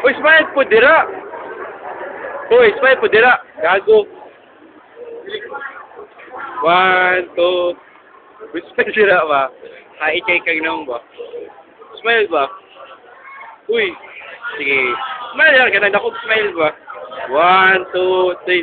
Uy, smile po dira. Uy, smile po dira. Gago. One, two. Uy, smile dira ba? Hai-check kag naman ba? Smile ba? Uy. Sige. Smile yan. Ganun ako smile ba? One, two, three.